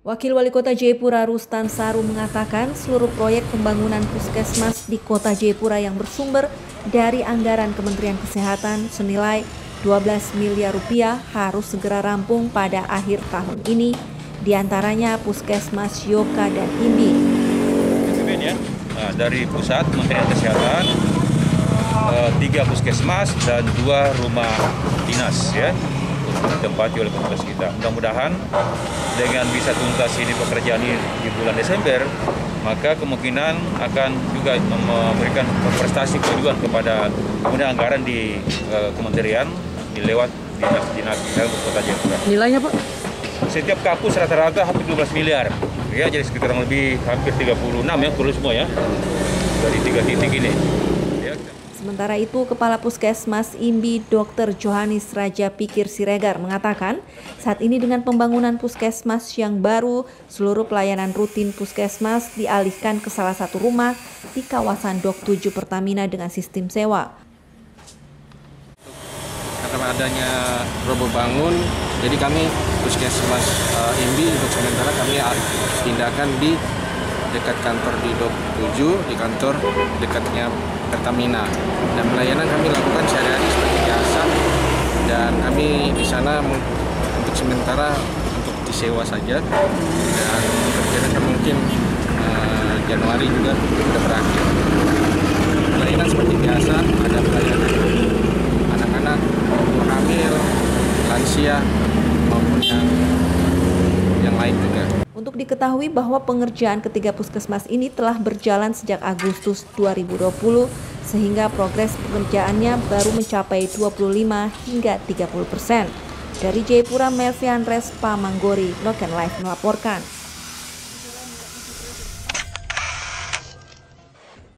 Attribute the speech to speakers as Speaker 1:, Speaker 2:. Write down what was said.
Speaker 1: Wakil Wali Kota Jayapura Rustan Saru mengatakan seluruh proyek pembangunan puskesmas di Kota Jayapura yang bersumber dari anggaran Kementerian Kesehatan senilai 12 miliar rupiah harus segera rampung pada akhir tahun ini, di antaranya Puskesmas Yoka dan Imbi.
Speaker 2: ya, nah, dari pusat Kementerian Kesehatan, eh, tiga puskesmas dan dua rumah dinas ya ditempati oleh petugas kita. Mudah-mudahan dengan bisa tuntas ini pekerjaan ini di bulan Desember, maka kemungkinan akan juga memberikan prestasi kejuan kepada kemudian anggaran di uh, kementerian di lewat dinas-dinas dalam kota Jayapura.
Speaker 3: Nilainya Pak?
Speaker 2: Setiap kapus rata-rata hampir 12 miliar. Ya, jadi sekitar lebih hampir 36 ya, kurang semua ya. Dari tiga titik ini.
Speaker 1: Sementara itu, Kepala Puskesmas Imbi Dr. Johannes Raja Pikir Siregar mengatakan, saat ini dengan pembangunan puskesmas yang baru, seluruh pelayanan rutin puskesmas dialihkan ke salah satu rumah di kawasan Dok 7 Pertamina dengan sistem sewa.
Speaker 3: Karena adanya robo bangun, jadi kami puskesmas uh, Imbi untuk sementara kami pindahkan di dekat kantor di Dok 7, di kantor dekatnya Pertamina. Dan pelayanan kami lakukan sehari-hari seperti biasa dan kami di sana untuk sementara untuk disewa saja dan perkirakan mungkin uh, Januari juga sudah berakhir. Pelayanan seperti biasa, ada pelayanan anak-anak, hamil, lansia maupun yang yang lain juga.
Speaker 1: Untuk diketahui bahwa pengerjaan ketiga puskesmas ini telah berjalan sejak Agustus 2020 sehingga progres pengerjaannya baru mencapai 25 hingga 30 persen. Dari Jayapura, Melvian Andres Pamanggori, Noken Live melaporkan.